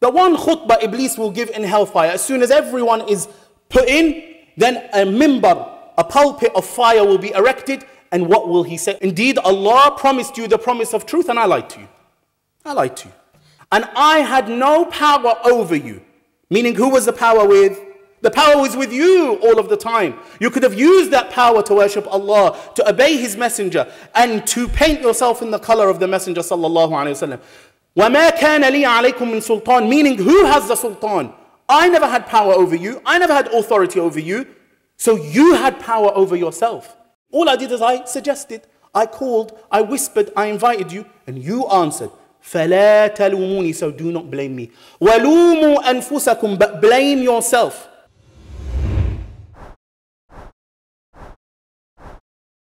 The one khutbah Iblis will give in hellfire, as soon as everyone is put in, then a mimbar, a pulpit of fire will be erected, and what will he say? Indeed, Allah promised you the promise of truth, and I lied to you. I lied to you. And I had no power over you. Meaning, who was the power with? The power was with you all of the time. You could have used that power to worship Allah, to obey His Messenger, and to paint yourself in the color of the Messenger sallallahu alaihi wasallam. وَمَا كَانَ لِي عَلَيْكُم مِّن sultan, meaning who has the sultan? I never had power over you. I never had authority over you. So you had power over yourself. All I did is I suggested, I called, I whispered, I invited you, and you answered. فَلَا تَلُومُونِي So do not blame me. وَلُومُوا أَنفُسَكُمْ But blame yourself.